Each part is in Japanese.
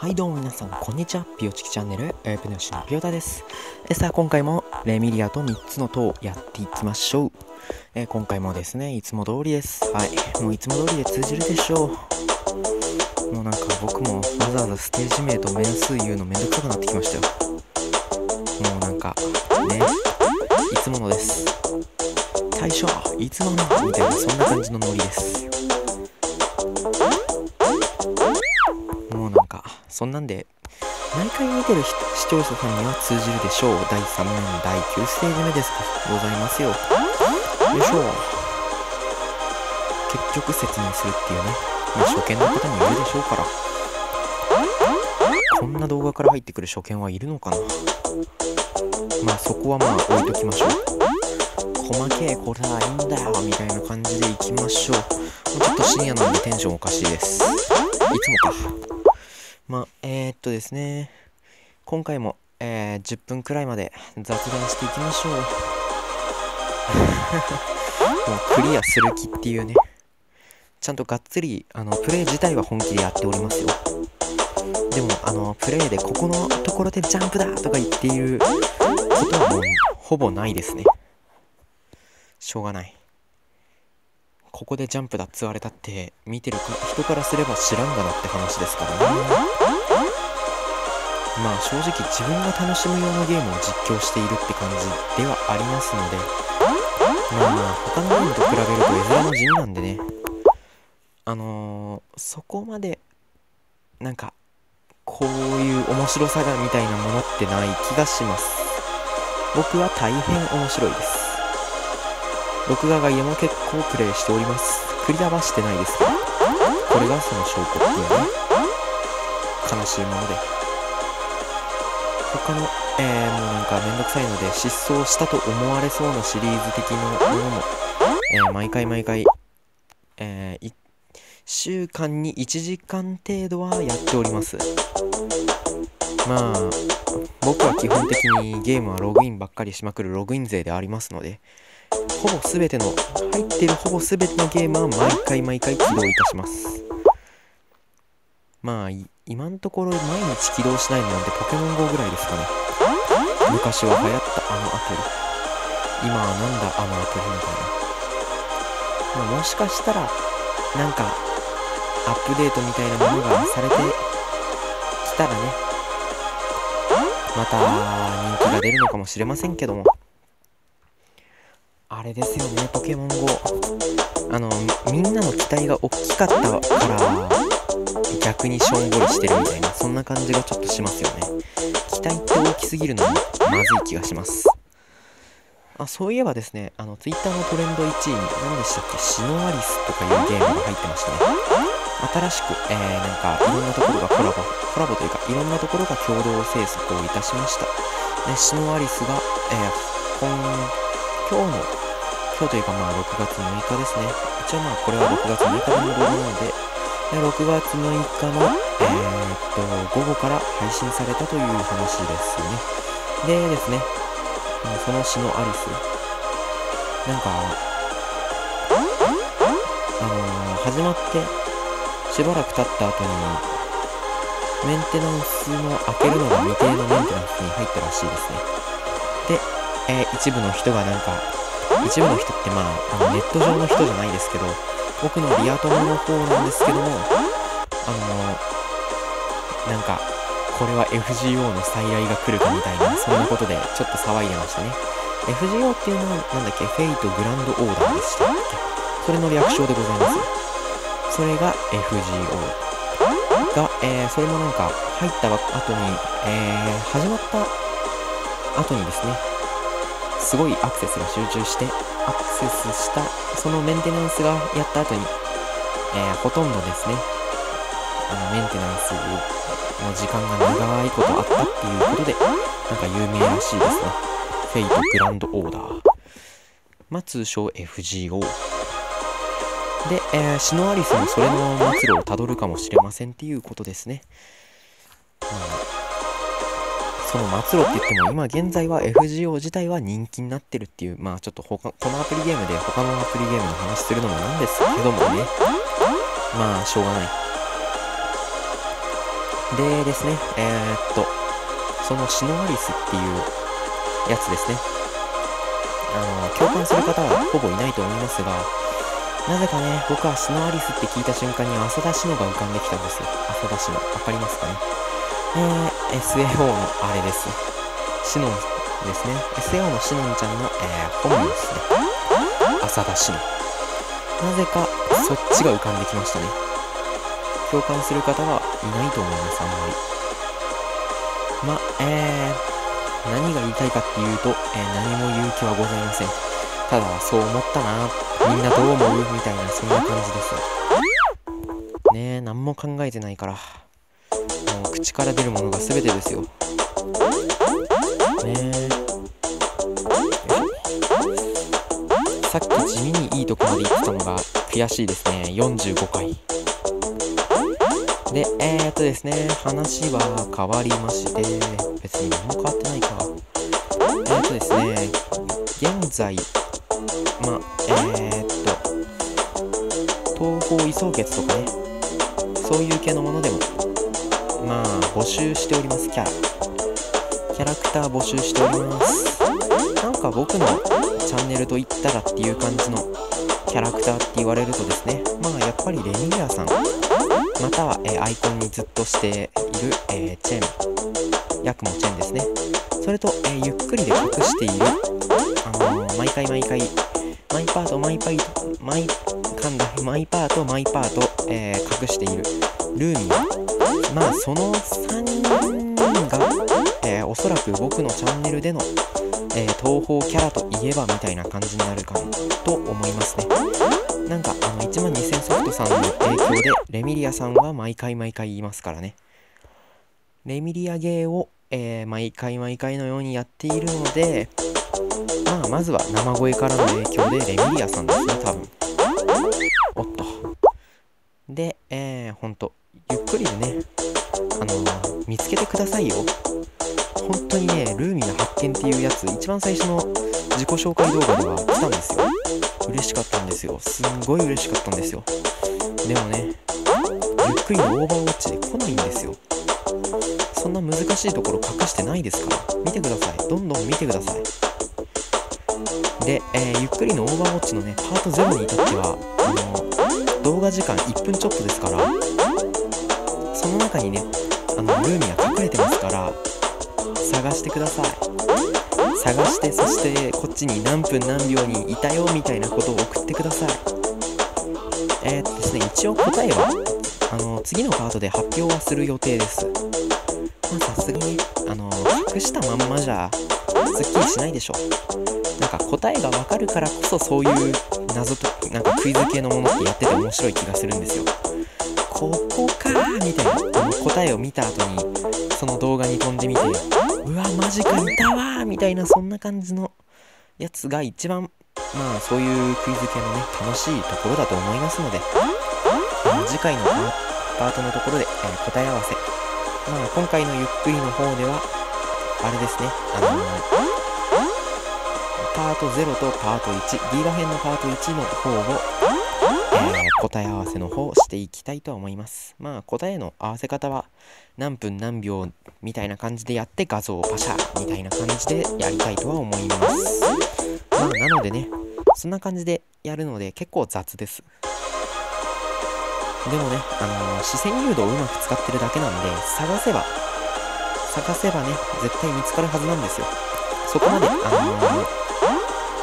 はいどうも皆さんこんにちは。ピオチキチャンネルえープネシのピオタです。えさあ今回もレミリアと3つの塔をやっていきましょう。え今回もですねいつも通りです。はいもういつも通りで通じるでしょう。もうなんか僕もわざわざステージ名と面数言うのめんどくさくなってきましたよ。もうなんかねいつものです。最初いつものみたいなそんな感じのノリです。んなんで毎回見てる視聴者さんには通じるでしょう。第3面第9ステージ目ですございますよ。よいしょ。結局説明するっていうね。まあ初見の方もいるでしょうから。こんな動画から入ってくる初見はいるのかな。まあそこはまあ置いときましょう。細けえこれはいいんだよみたいな感じでいきましょう。もうちょっと深夜なんでテンションおかしいです。いつもか。まあえー、っとですね。今回も、えー、10分くらいまで雑談していきましょう。もうクリアする気っていうね。ちゃんとがっつりあのプレイ自体は本気でやっておりますよ。でもあのプレイでここのところでジャンプだとか言っていることはもうほぼないですね。しょうがない。ここでジャンプだっつわれたって見てる人からすれば知らんがなって話ですからね。まあ正直自分が楽しむ用のゲームを実況しているって感じではありますので。まあ他のゲームと比べると絵面も地味なんでね。あのー、そこまでなんかこういう面白さがみたいなものってない気がします。僕は大変面白いです。録画外でも結構プレイしております。クリアはしてないですけどこれがその証拠っていうね。悲しいもので。他のえー、もうなんかめんどくさいので失踪したと思われそうなシリーズ的なものも、えー、毎回毎回えー、1週間に1時間程度はやっております。まあ僕は基本的にゲームはログインばっかりしまくるログイン勢でありますのでほぼ全ての入ってるほぼ全てのゲームは毎回毎回起動いたします。まあ今のところ毎日起動しないのなんてポケモン GO ぐらいですかね。昔は流行ったあのアプリ。今はなんだあのアプリみたいな、まあ、もしかしたらなんかアップデートみたいなものがされてきたらね。また人気が出るのかもしれませんけども。あれですよねポケモン GO あのみんなの期待が大きかったから逆にしょんぼりしてるみたいなそんな感じがちょっとしますよね。期待って大きすぎるのもまずい気がします。あそういえばですねあの Twitter のトレンド1位に何でしたっけ？シノアリスとかいうゲームが入ってましたね。新しく、えー、なんかいろんなところがコラボコラボというかいろんなところが共同制作をいたしました。でシノアリスが、えー、今今日の今日というかまあ6月6日ですね。一応まあこれは6月6日の動画なので、6月6日の、えー、っと、午後から配信されたという話ですね。でですね、その詩のアリス、なんか、あのー、始まってしばらく経った後に、メンテナンスの開けるのが未定のメンテナンスに入ったらしいですね。で、えー、一部の人がなんか、一部の人ってまああのネット上の人じゃないですけど僕のリア友の方なんですけどもあのなんかこれは FGO の再来が来るかみたいなそんなことでちょっと騒いでましたね。FGO っていうのはなんだっけフェイトグランドオーダーでしたっけ？それの略称でございます。それが FGO が、えー、それもなんか入った後に、えー、始まった後にですねすごいアクセスが集中してアクセスしたそのメンテナンスがやった後に、えー、ほとんどですねあのメンテナンスの時間が長いことあったっていうことでなんか有名らしいですね。フェイトグランドオーダー。まあ通称 FGO で、えー、シノアリスもそれの末路をたどるかもしれませんっていうことですね、うんその末路って言っても今現在は FGO 自体は人気になってるっていうまあちょっと他このアプリゲームで他のアプリゲームの話するのもなんですけどもねまあしょうがないでですね、えー、っと、そのシノアリスっていうやつですね。あの、共感する方はほぼいないと思いますが、なぜかね、僕はシノアリスって聞いた瞬間に浅田シノが浮かんできたんですよ。浅田シノ。わかりますかね？えー、SAO のあれです。シノンですね。SAO のシノンちゃんの、えー、本名ですね。浅田シノ。なぜか、そっちが浮かんできましたね。共感する方はいないと思います、あんまり。ま、えー、何が言いたいかっていうと、えー、何も言う気はございません。ただ、そう思ったな、みんなどう思う？みたいな、そんな感じです。ねえ、何も考えてないから。口から出るものが全てですよ。ねえ。さっき地味にいいとこまで行ってたのが悔しいですね。45回。で、えー、っとですね、話は変わりまして、別に何も変わってないか。えー、っとですね、現在、まあ、えー、っと、東方位相決とかね、そういう系のものでも、まあ、募集しております、キャラ。キャラクター募集しております。なんか僕のチャンネルと言ったらっていう感じのキャラクターって言われるとですね、まあやっぱりレミリアさんまたは、えー、アイコンにずっとしている、えー、チェン、ヤクモチェンですね。それと、えー、ゆっくりで隠している、あの、毎回毎回、マイパート、マイパイ、マイ、噛んだ、マイパート、マイパート、え隠している、ルーミア。まあ、その3人が、えおそらく僕のチャンネルでの、え東方キャラといえばみたいな感じになるかもと思いますね。なんか、あの、1万2000ソフトさんの影響で、レミリアさんは毎回毎回言いますからね。レミリアゲーを、えー、毎回毎回のようにやっているので、まあ、まずは生声からの影響で、レミリアさんですね、多分。おっと。で、えー、ほんと、ゆっくりでね、あのー、見つけてくださいよ。本当にね、ルーミーの発見っていうやつ、一番最初の自己紹介動画では来たんですよ。嬉しかったんですよ。すんごい嬉しかったんですよ。でもね、ゆっくりのオーバーウォッチで来ないんですよ。そんな難しいところ隠してないですから。見てください。どんどん見てください。で、えー、ゆっくりのオーバーウォッチのね、パート0に至っては、あの、動画時間1分ちょっとですから、その中にね、あの、ルーミは隠れてますから、探してください。探してそしてこっちに何分何秒にいたよみたいなことを送ってください。えー、っとですね一応答えはあの次のパートで発表はする予定です。まあさすがにあの隠したまんまじゃすっきりしないでしょ。なんか答えがわかるからこそそういう謎となんかクイズ系のものってやってて面白い気がするんですよ。ここかーみたいな。あの答えを見た後にその動画に飛んでみてうわマジかいたわみたいなそんな感じのやつが一番まあそういうクイズ系のね楽しいところだと思いますので、あ次回のパートのところで、えー、答え合わせ。まあ今回のゆっくりの方ではあれですね。あのー、パート0とパート1 D ラ編のパート1の方を、答え合わせの方していきたいと思います。まあ答えの合わせ方は何分何秒みたいな感じでやって画像をパシャみたいな感じでやりたいとは思います。まあなのでね、そんな感じでやるので結構雑です。でもね、あのー、視線誘導をうまく使ってるだけなんで、探せば、探せばね、絶対見つかるはずなんですよ。そこまで、あのー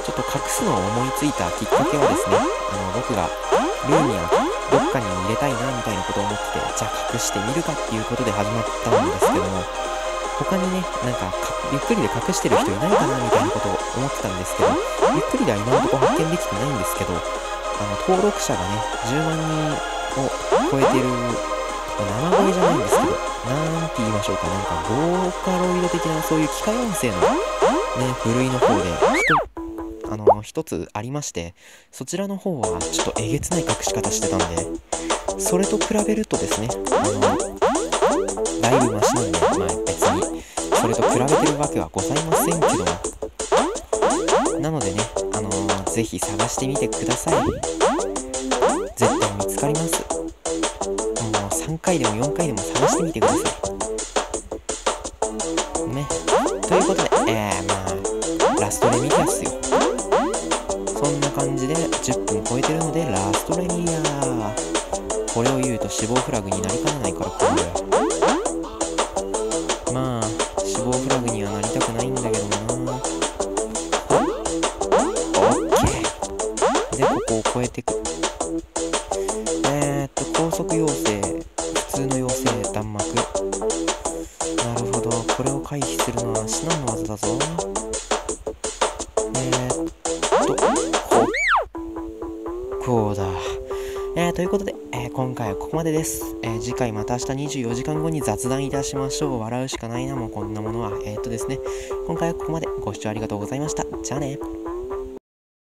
ちょっと隠すのを思いついたきっかけはですね、あの、僕がルーミアどっかに入れたいなみたいなことを思ってて、じゃあ隠してみるかっていうことで始まったんですけども、他にね、なんかゆっくりで隠してる人いないかなみたいなことを思ってたんですけど、ゆっくりでは今のところ発見できてないんですけど、あの、登録者がね、10万人を超えてる生声じゃないんですけど、なんて言いましょうか、なんかボーカロイド的なそういう機械音声のね、部類の方で、あの一つありましてそちらの方はちょっとえげつない隠し方してたんでそれと比べるとですねあのだいぶマシなんでまあ別にそれと比べてるわけはございませんけども。なのでねあのー、ぜひ探してみてください。絶対見つかります。もう3回でも4回でも探してみてください。ね。ということでえー、まあラストレミアっすよ。死亡フラグになりかねないからこれまあ死亡フラグにはなりたくないんだけどな。オッケー。でここを越えてく。えー、っと高速要請。普通の要請。弾幕。なるほど。これを回避するのは至難の技だぞ。え、っとこうだ。えー、ということで、今回はここまでです、えー次回また明日24時間後に雑談いたしましょう。笑うしかないな、もうこんなものは。えー、っとですね、今回はここまでご視聴ありがとうございました。じゃあね。